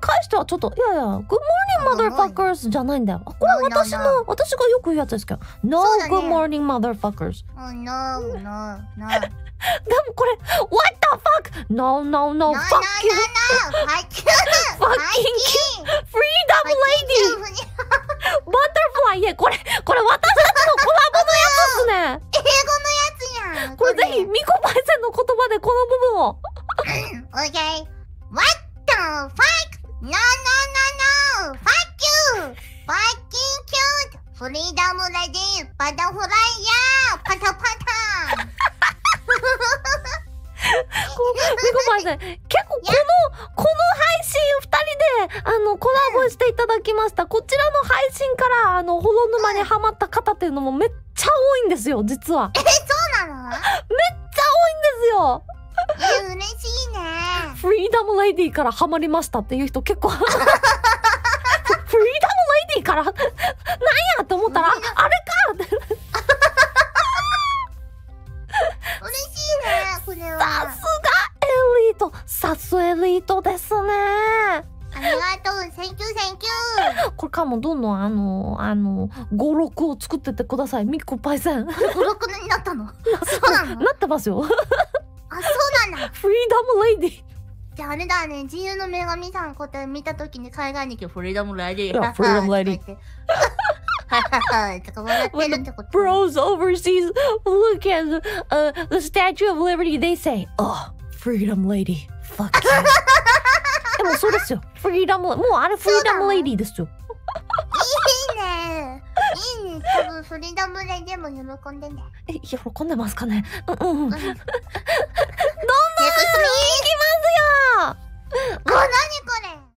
関してはちょっといやいや Good morning motherfuckers じゃないんだよこれ私.の私がよく言うやつですけど No good morning motherfuckers Oh, no, no, no. でもこれ What the fuck No no no No, fuck you no, no, no. Fuck you. Fucking freedom lady ファッキンバタフライいやこれこれ私たちのコラボのやつっすね英語のやつやん。これぜひミコパイセンの言葉でこの部分を Okay. What the fuck? No, no, no, no. Fuck you. Fucking cute. フリーダムレディー。バタフライヤー。パタパタ。こうミコパイセン結構このこの配信二人であのコラボしていただきましたこちらの配信からあのホロ沼にハマった方っていうのもめっちゃ多いんですよ実はめっちゃそうなの？多いんですよえ、嬉しいね。フリーダムレディーからハマりましたっていう人結構。フリーダムレディーから？なんやって思ったらあれかって。嬉しいね、これは。さすがエリート。さすエリートですね。ありがとう。Thank you, thank you. これからもどんどんあのあの語録を作ってってくださいミコパイセン。な語録になったの？そうなの？ってますよ。あ、そうなんだ。フリーダムレディ。ーじゃああれだね、自由の女神さんこうやって見たときに海外に来てフリーダムライディいやフリーダムレディィ。はいはいはい。とか笑ってるってこと。Bros overseas look at uh, the Statue of Liberty they say oh freedom lady fuck you でもそうですよフリーダムもうあれフリーダムレディーですよいいね。いいね。多分フリーダムレディも喜んでんだよ。え喜んでますかね？うんうんうん